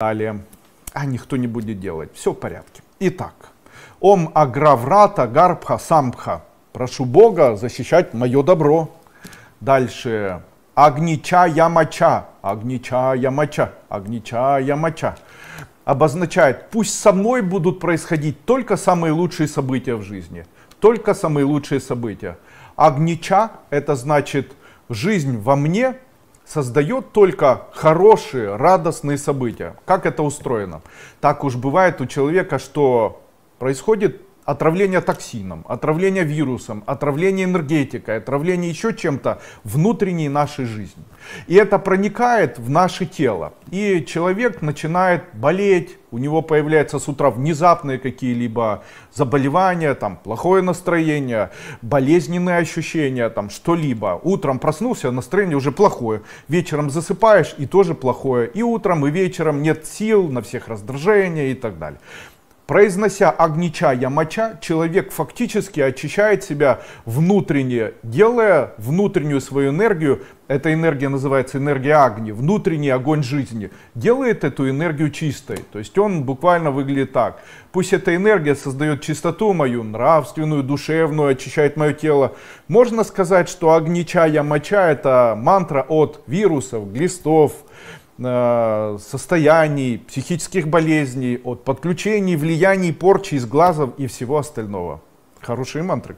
Далее. А никто не будет делать. Все в порядке. Итак. Ом Аграврата Гарбха Самбха. Прошу Бога защищать мое добро. Дальше. Агнича Ямача. Агнича Ямача. Агнича Ямача. Обозначает, пусть со мной будут происходить только самые лучшие события в жизни. Только самые лучшие события. Агнича это значит жизнь во мне создает только хорошие, радостные события. Как это устроено? Так уж бывает у человека, что происходит отравление токсином, отравление вирусом, отравление энергетикой, отравление еще чем-то внутренней нашей жизни. И это проникает в наше тело. И человек начинает болеть, у него появляются с утра внезапные какие-либо заболевания, там, плохое настроение, болезненные ощущения, там, что-либо. Утром проснулся, настроение уже плохое. Вечером засыпаешь и тоже плохое. И утром, и вечером нет сил, на всех раздражения и так далее. Произнося огнича ямача, человек фактически очищает себя внутренне, делая внутреннюю свою энергию, эта энергия называется энергия огни, внутренний огонь жизни, делает эту энергию чистой. То есть он буквально выглядит так. Пусть эта энергия создает чистоту мою, нравственную, душевную, очищает мое тело. Можно сказать, что огнича ямача это мантра от вирусов, глистов, состояний, психических болезней, от подключений, влияний, порчи из глазов и всего остального. Хорошие мантры,